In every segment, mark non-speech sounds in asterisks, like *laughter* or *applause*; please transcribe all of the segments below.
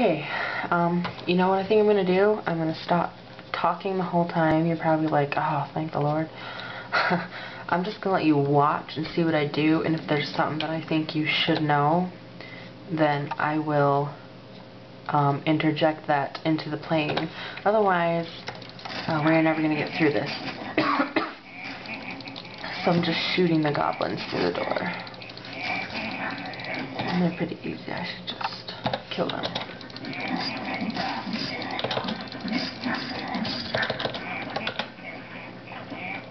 Okay, um, you know what I think I'm going to do? I'm going to stop talking the whole time. You're probably like, oh, thank the Lord. *laughs* I'm just going to let you watch and see what I do, and if there's something that I think you should know, then I will um, interject that into the plane. Otherwise, uh, we're never going to get through this. *coughs* so I'm just shooting the goblins through the door. And they're pretty easy. I should just kill them.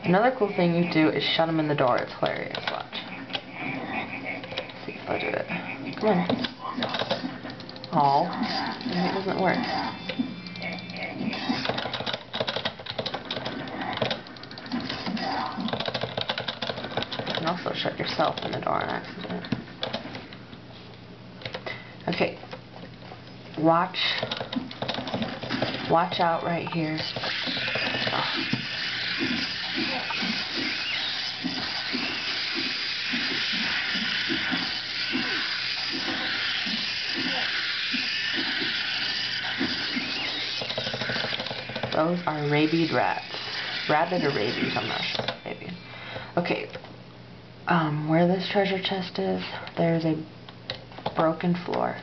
Another cool thing you do is shut them in the door. It's hilarious. Watch. Let's see if I do it. Come on. Oh, it doesn't work. You can also shut yourself in the door on accident. Okay. Watch. Watch out right here. Those are rabid rats. Rabbit or rabies, I'm not sure. Maybe. Okay. Um, where this treasure chest is, there's a broken floor.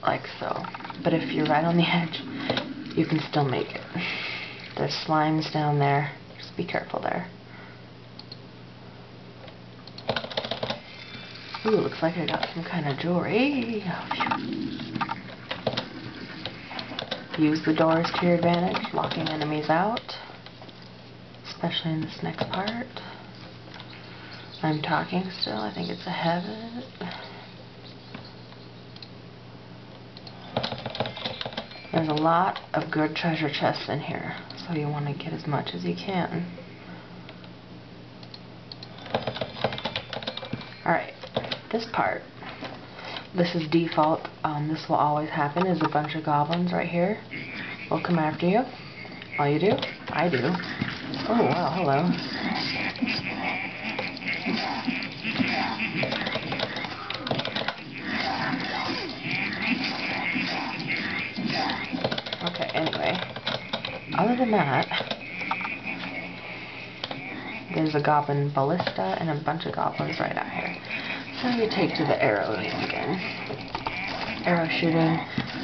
Like so. But if you're right on the *laughs* edge, you can still make it. There's slimes down there. Just be careful there. Ooh, looks like I got some kind of jewelry. Use the doors to your advantage, locking enemies out. Especially in this next part. I'm talking still. I think it's a habit. There's a lot of good treasure chests in here, so you want to get as much as you can. Alright, this part, this is default, um, this will always happen, is a bunch of goblins right here. Will come after you. All you do, I do. Oh wow, hello. Okay, anyway. Other than that, there's a goblin ballista and a bunch of goblins right out here. So you take to the arrow again. Arrow shooting.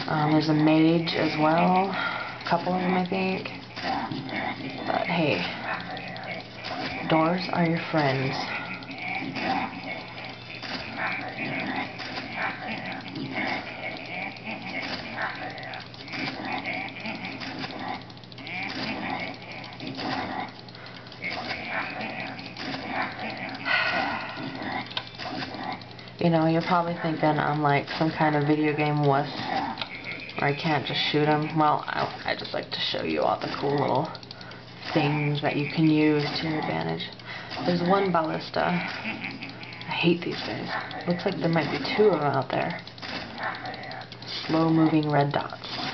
Um, there's a mage as well. A couple of them, I think. But hey, doors are your friends. You know, you're probably thinking I'm like some kind of video game wuss where I can't just shoot them. Well, I, I just like to show you all the cool little things that you can use to your advantage. There's one ballista. I hate these things. Looks like there might be two of them out there. Slow moving red dots.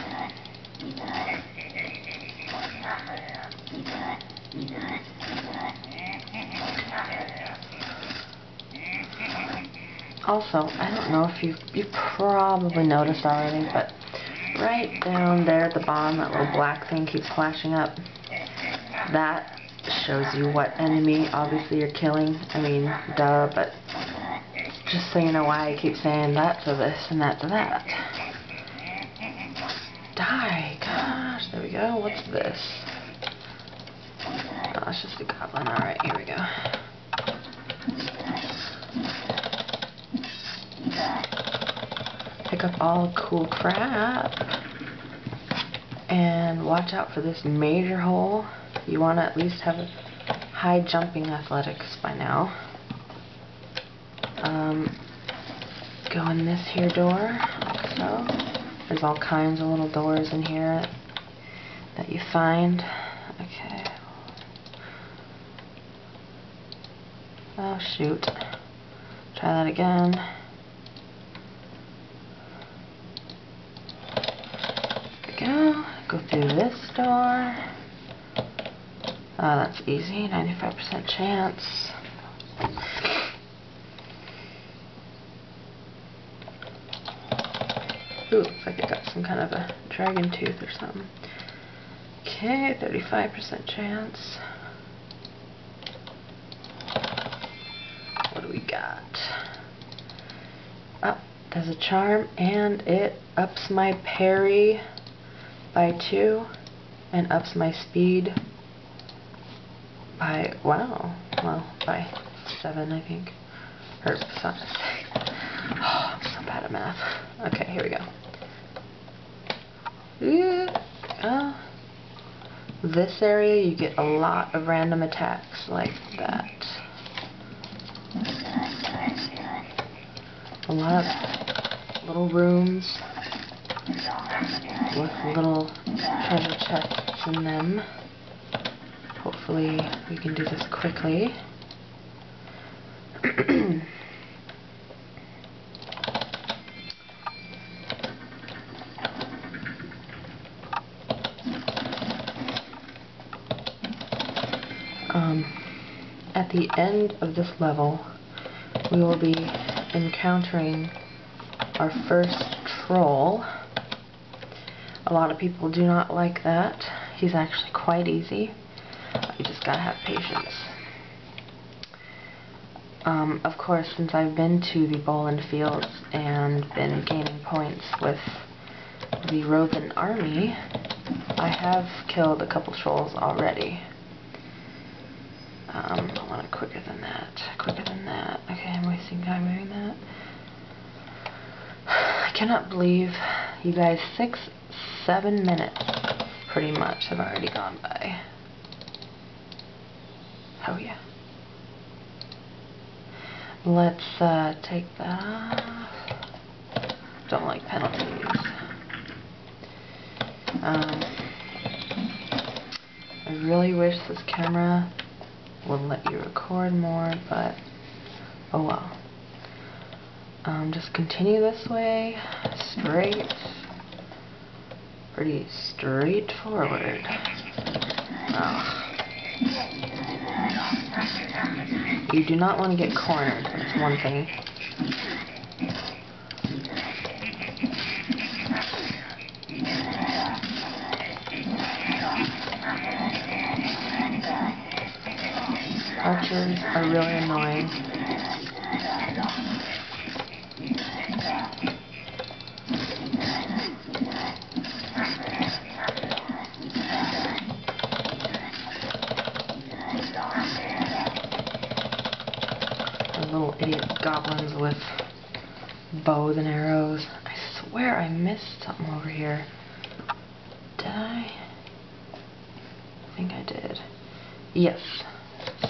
Also, I don't know if you you probably noticed already, but right down there at the bottom, that little black thing keeps flashing up. That shows you what enemy, obviously, you're killing. I mean, duh, but just so you know why I keep saying that to this and that to that. Die! Gosh, there we go. What's this? Oh, just a goblin. Alright, here we go. Pick up all cool crap. And watch out for this major hole. You want to at least have high jumping athletics by now. Um, go in this here door, so. There's all kinds of little doors in here that you find. Okay. Oh shoot. Try that again. There we go. Through this door. Oh, that's easy. 95% chance. Ooh, looks like it got some kind of a dragon tooth or something. Okay, 35% chance. What do we got? Oh, there's a charm, and it ups my parry by 2, and ups my speed by, wow, well, by 7, I think. Or 5. *sighs* Oh, I'm so bad at math. Okay, here we go. Uh, this area, you get a lot of random attacks like that. A lot of little rooms with little treasure chests in them. Hopefully we can do this quickly. um, at the end of this level, we will be encountering our first troll. A lot of people do not like that. He's actually quite easy. You just gotta have patience. Um, of course, since I've been to the Boland Fields and been gaining points with the Rovin Army, I have killed a couple trolls already. Um, I want it quicker than that. Quicker than that. Okay, I'm wasting time doing that. *sighs* I cannot believe you guys six, seven minutes pretty much have already gone by. Oh yeah. Let's uh, take that off. Don't like penalties. Um, I really wish this camera will let you record more, but oh well. Um, just continue this way, straight, pretty straightforward. Oh. You do not want to get cornered, that's one thing. Archers are really annoying. Goblins with bows and arrows. I swear I missed something over here. Did I? I think I did. Yes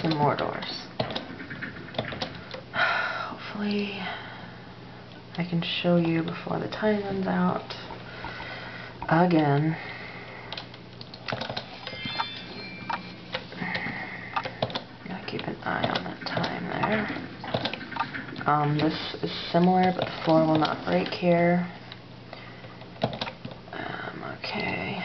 some more doors. *sighs* Hopefully I can show you before the time runs out again. Gotta keep an eye on that time there. Um, this is similar, but the floor will not break here. Um, okay.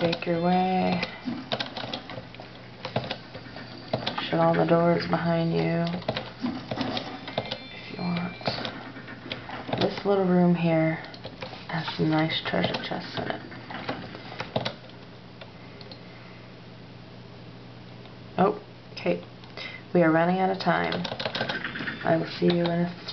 Take your way. Shut all the doors behind you if you want. This little room here has some nice treasure chests in it. Oh, okay. We are running out of time. I will see you in a.